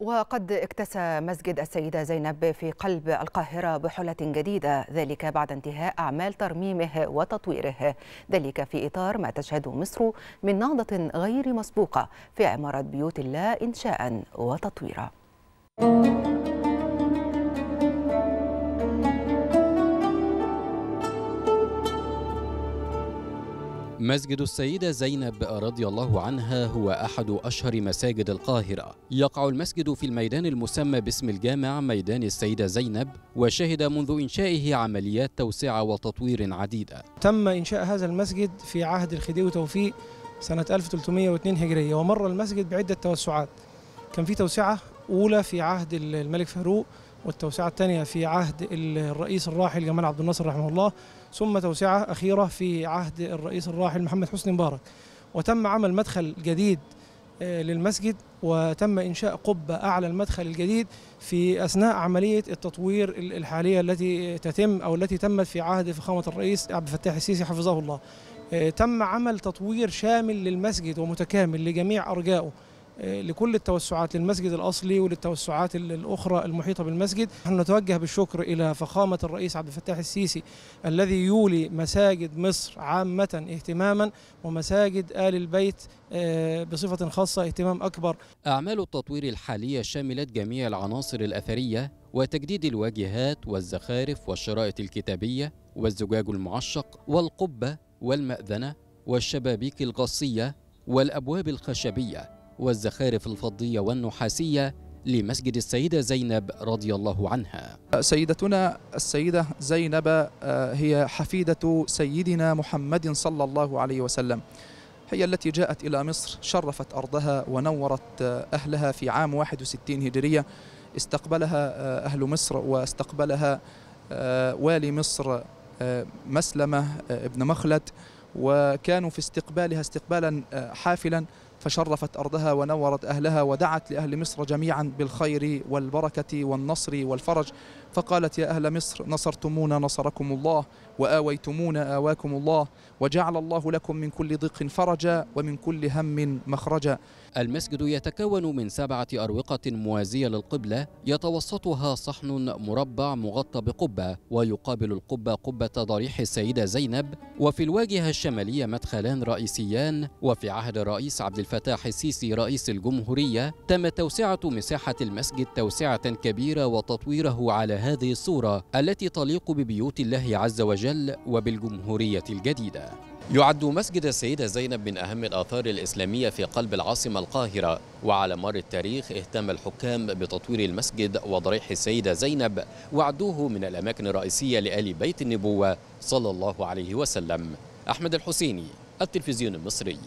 وقد اكتسى مسجد السيدة زينب في قلب القاهرة بحلة جديدة ذلك بعد انتهاء أعمال ترميمه وتطويره. ذلك في إطار ما تشهده مصر من نهضة غير مسبوقة في عمارة بيوت الله إنشاء وتطويرا. مسجد السيدة زينب رضي الله عنها هو أحد أشهر مساجد القاهرة. يقع المسجد في الميدان المسمى باسم الجامع ميدان السيدة زينب وشهد منذ إنشائه عمليات توسعة وتطوير عديدة. تم إنشاء هذا المسجد في عهد الخديوي توفيق سنة 1302 هجرية ومر المسجد بعدة توسعات. كان في توسعة أولى في عهد الملك فاروق والتوسعة الثانية في عهد الرئيس الراحل جمال عبد الناصر رحمه الله ثم توسعة أخيرة في عهد الرئيس الراحل محمد حسني مبارك. وتم عمل مدخل جديد للمسجد وتم إنشاء قبة أعلى المدخل الجديد في أثناء عملية التطوير الحالية التي تتم أو التي تمت في عهد فخامة الرئيس عبد الفتاح السيسي حفظه الله. تم عمل تطوير شامل للمسجد ومتكامل لجميع أرجائه. لكل التوسعات للمسجد الأصلي وللتوسعات الأخرى المحيطة بالمسجد. نحن نتوجه بالشكر إلى فخامة الرئيس عبد الفتاح السيسي الذي يولي مساجد مصر عامة اهتماما ومساجد آل البيت بصفة خاصة اهتمام أكبر. أعمال التطوير الحالية شملت جميع العناصر الأثرية وتجديد الواجهات والزخارف والشرائط الكتابية والزجاج المعشق والقبة والمأذنة والشبابيك الغصية والأبواب الخشبية. والزخارف الفضية والنحاسية لمسجد السيدة زينب رضي الله عنها. سيدتنا السيدة زينب هي حفيدة سيدنا محمد صلى الله عليه وسلم. هي التي جاءت إلى مصر شرفت أرضها ونورت أهلها في عام 61 هجرية. استقبلها أهل مصر واستقبلها والي مصر مسلمة ابن مخلد. وكانوا في استقبالها استقبالا حافلا. فشرفت أرضها ونورت أهلها ودعت لأهل مصر جميعا بالخير والبركة والنصر والفرج. فقالت يا أهل مصر نصرتمونا نصركم الله وآويتمونا آواكم الله وجعل الله لكم من كل ضيق فرجا ومن كل هم مخرجا. المسجد يتكون من سبعة أروقة موازية للقبلة يتوسطها صحن مربع مغطى بقبة ويقابل القبة قبة ضريح السيدة زينب وفي الواجهة الشمالية مدخلان رئيسيان وفي عهد الرئيس عبد الفتاح السيسي رئيس الجمهورية تم توسعة مساحة المسجد توسعة كبيرة وتطويره على هذه الصورة التي تليق ببيوت الله عز وجل وبالجمهورية الجديدة. يعد مسجد السيدة زينب من أهم الآثار الإسلامية في قلب العاصمة القاهرة. وعلى مر التاريخ اهتم الحكام بتطوير المسجد وضريح السيدة زينب وعدوه من الأماكن الرئيسية لآل بيت النبوة صلى الله عليه وسلم. أحمد الحسيني التلفزيون المصري.